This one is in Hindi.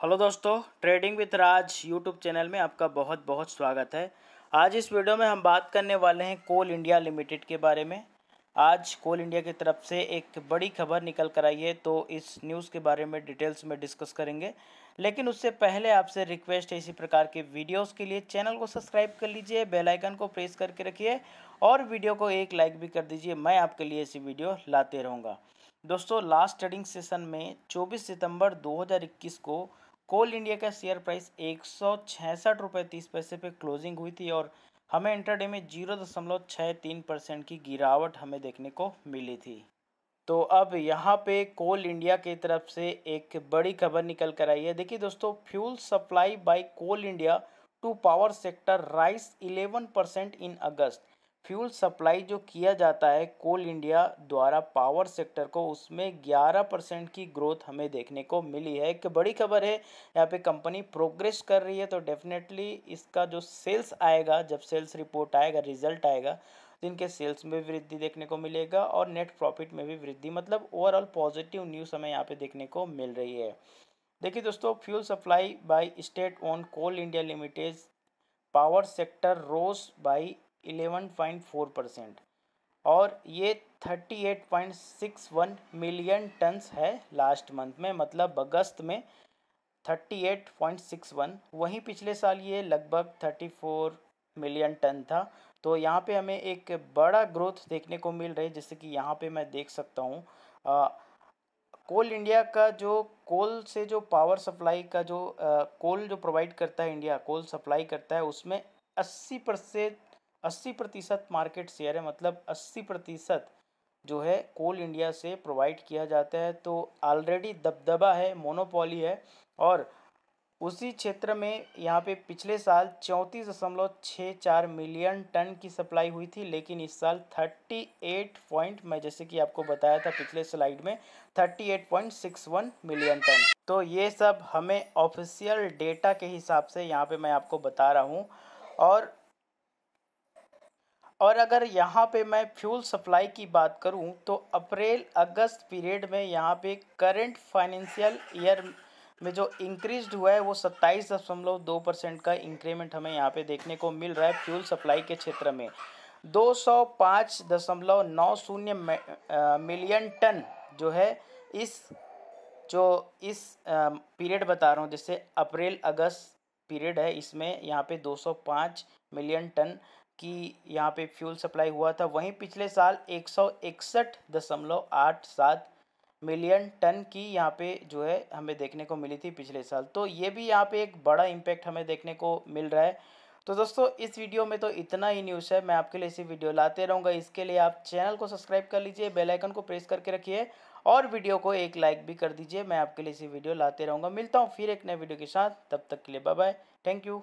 हेलो दोस्तों, trading with Raj YouTube channel में आपका बहुत बहुत स्वागत है। आज इस वीडियो में हम बात करने वाले हैं कोल इंडिया लिमिटेड के बारे में। आज कोल इंडिया की तरफ़ से एक बड़ी खबर निकल कर आई है तो इस न्यूज़ के बारे में डिटेल्स में डिस्कस करेंगे। लेकिन उससे पहले आपसे रिक्वेस्ट है, इसी प्रकार के वीडियोस के लिए चैनल को सब्सक्राइब कर लीजिए, बेल आइकन को प्रेस करके रखिए, और वीडियो को एक लाइक भी कर दीजिए, मैं आपके लिए ऐसी वीडियो लाते रहूँगा। दोस्तों, लास्ट ट्रेडिंग सेशन में 24 सितंबर 2021 को कोल इंडिया का शेयर प्राइस एक सौ छियासठ रुपये तीस पैसे पे क्लोजिंग हुई थी और हमें इंटरडे में ज़ीरो दशमलव छः तीन परसेंट की गिरावट हमें देखने को मिली थी। तो अब यहाँ पे कोल इंडिया की तरफ़ से एक बड़ी खबर निकल कर आई है। देखिए दोस्तों, fuel supply by Coal India to power sector rise 11 percent in August. Fuel supply जो किया जाता है, कोल इंडिया द्वारा पावर सेक्टर को, उसमें 11 परसेंट की ग्रोथ हमें देखने को मिली है। एक बड़ी खबर है, यहाँ पे कंपनी प्रोग्रेस कर रही है तो डेफिनेटली इसका जो सेल्स आएगा, जब सेल्स रिपोर्ट आएगा, रिज़ल्ट आएगा तो इनके सेल्स में वृद्धि देखने को मिलेगा और नेट प्रॉफिट में भी वृद्धि मतलब ओवरऑल पॉजिटिव न्यूज़ हमें यहाँ पे देखने को मिल रही है। देखिए दोस्तों, fuel supply by state own Coal India Limited, power sector rose by eleven point four percent. और ये thirty eight point six one million tons है लास्ट मंथ में मतलब अगस्त में thirty eight point six one. वहीं पिछले साल ये लगभग थर्टी फोर मिलियन टन था। तो यहाँ पे हमें एक बड़ा ग्रोथ देखने को मिल रही है, जैसे कि यहाँ पे मैं देख सकता हूँ। कोल इंडिया का जो, कोल से जो पावर सप्लाई का जो कोल जो प्रोवाइड करता है इंडिया, कोल सप्लाई करता है, उसमें अस्सी परसेंट अस्सी प्रतिशत मार्केट शेयर है मतलब अस्सी प्रतिशत जो है कोल इंडिया से प्रोवाइड किया जाता है। तो ऑलरेडी दबदबा है मोनोपोली है और उसी क्षेत्र में यहाँ पे पिछले साल चौंतीस दशमलव छः चार मिलियन टन की सप्लाई हुई थी, लेकिन इस साल थर्टी एट पॉइंट, मैं जैसे कि आपको बताया था पिछले स्लाइड में, thirty eight point six one million ton. तो ये सब हमें ऑफिशियल डेटा के हिसाब से यहाँ पे मैं आपको बता रहा हूँ। और और अगर यहाँ पे मैं फ्यूल सप्लाई की बात करूँ तो अप्रैल, अगस्त पीरियड में यहाँ पे करंट फाइनेंशियल ईयर में जो इंक्रीज हुआ है, वो सत्ताईस दशमलव दो परसेंट का इंक्रीमेंट हमें यहाँ पे देखने को मिल रहा है फ्यूल सप्लाई के क्षेत्र में। दो सौ पाँच दशमलव नौ शून्य मिलियन टन जो है, इस, जो इस पीरियड बता रहा हूँ, जैसे अप्रैल, अगस्त पीरियड है, इसमें यहाँ पे 205 मिलियन टन की यहाँ पे फ्यूल सप्लाई हुआ था, वहीं पिछले साल एक सौ इकसठ दशमलव आठ सात मिलियन टन की यहाँ पे जो है हमें देखने को मिली थी पिछले साल। तो ये भी यहाँ पे एक बड़ा इम्पैक्ट हमें देखने को मिल रहा है। तो दोस्तों, इस वीडियो में तो इतना ही न्यूज़ है, मैं आपके लिए इसी वीडियो लाते रहूँगा। इसके लिए आप चैनल को सब्सक्राइब कर लीजिए बेल आइकन को प्रेस करके रखिए और वीडियो को एक लाइक भी कर दीजिए। मैं आपके लिए इसी वीडियो लाते रहूँगा। मिलता हूँ फिर एक नए वीडियो के साथ। तब तक के लिए बाय बाय थैंक यू